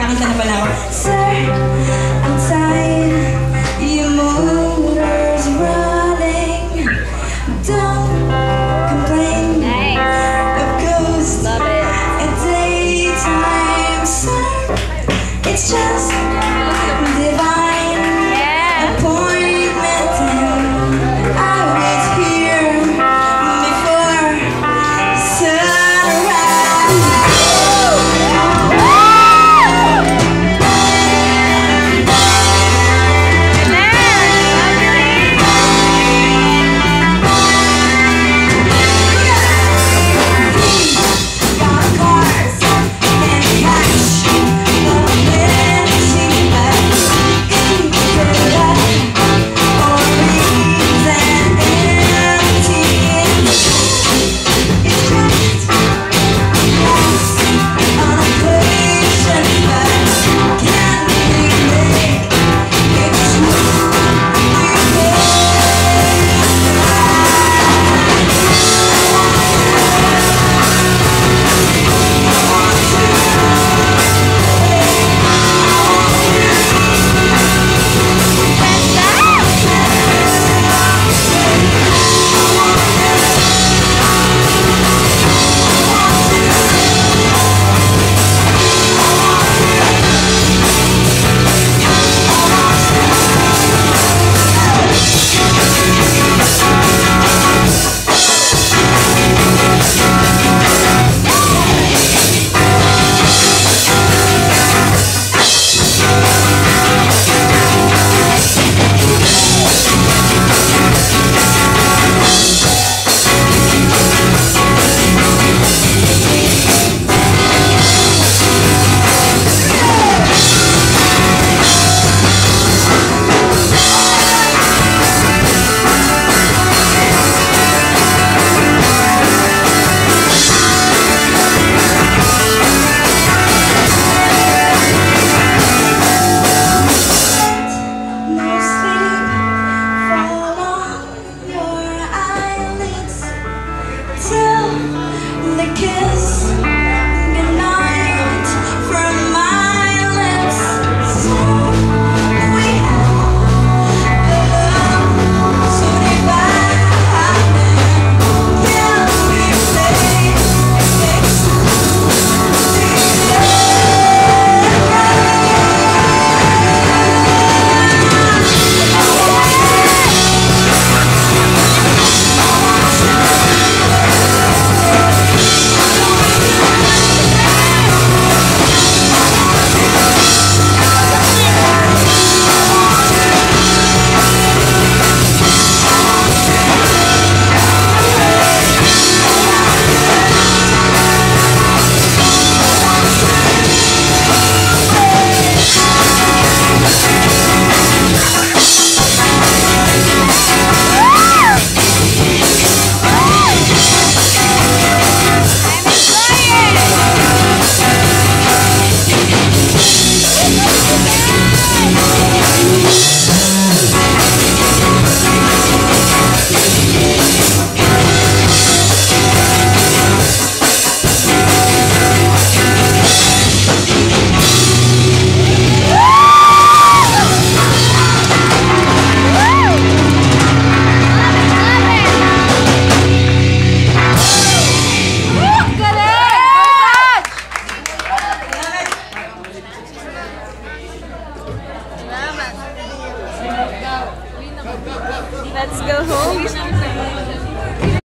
Kakanta na pala ako. Sir! Let's go home.